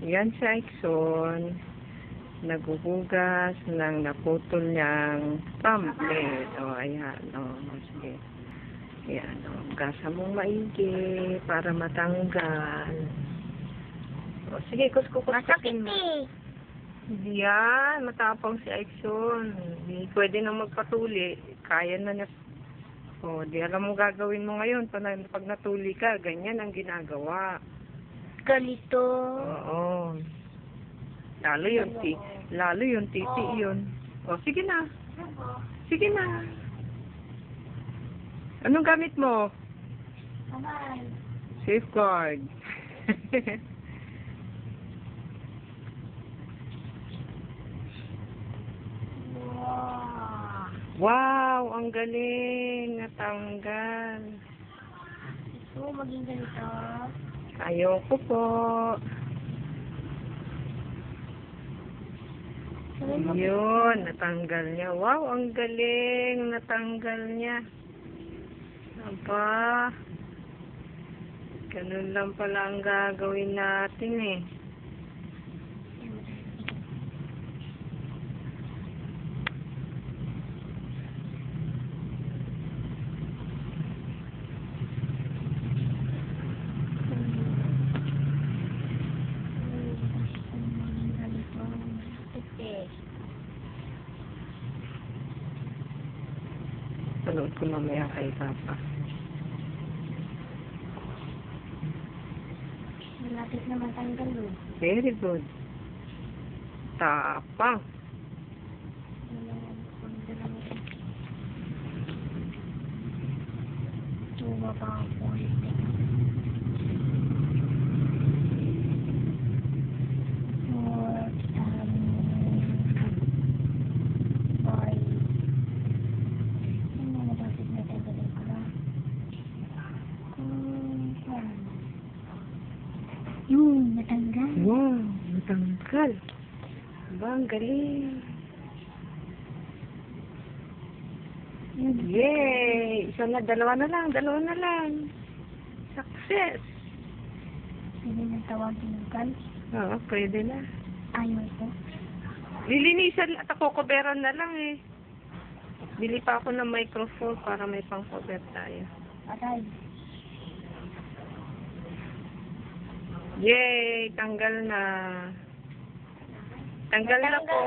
Yan si Ixon. Naguhugas ng naputol niyang pamphlet. O, ayan. O, sige. Ayan, o. Gasa mong maigi para matanggal. O, sige, kuskukuskusin Masakit eh. Hindi yan. Matapang si Ixon. Hindi pwede na magpatuli. Kaya na niya. O, di alam mo gagawin mo ngayon. Pag natuli ka, ganyan ang ginagawa. Ganito. Oo. Lalo yung ti, lalo yung titi yun. O, sige na. Sige na. Anong gamit mo? Kamay. Safeguard. Wow. wow, ang galing. Natanggal. Gusto mo maging ganito? Ayoko po. Yun, natanggal niya. Wow, ang galing. Natanggal niya. Aba. Ganun lang pala ang gagawin natin eh. Panood ko mamaya kay Papa. Malapit na matanggal oh. Very good. Tapang. Tuwa pa Yun, natanggal. Wow, natanggal. Aba, ang galing. Yun. Yay! Isa na, dalawa na lang, dalawa na lang. Success! Pwede na tawagin yung kan. Oo, pwede na. Ayaw ko. Lilinisan at ako coveran na lang eh. Bili pa ako ng microphone para may pang-cover tayo. Aray. Yay! Tanggal na. Tanggal na po.